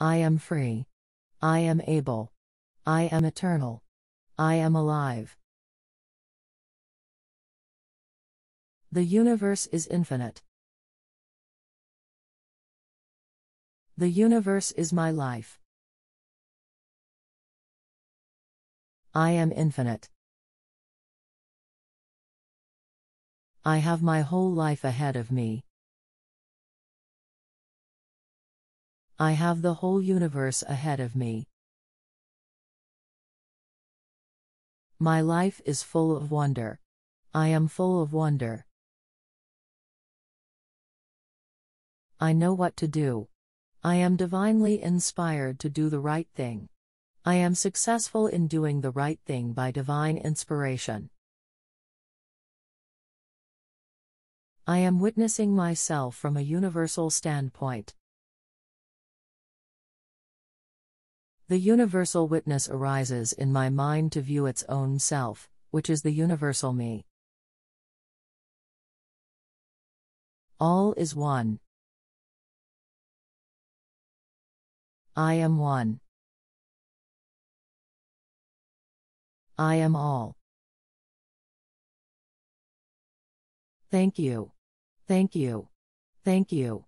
I am free. I am able. I am eternal. I am alive. The universe is infinite. The universe is my life. I am infinite. I have my whole life ahead of me. I have the whole universe ahead of me. My life is full of wonder. I am full of wonder. I know what to do. I am divinely inspired to do the right thing. I am successful in doing the right thing by divine inspiration. I am witnessing myself from a universal standpoint. The universal witness arises in my mind to view its own self, which is the universal me. All is one. I am one. I am all. Thank you. Thank you. Thank you.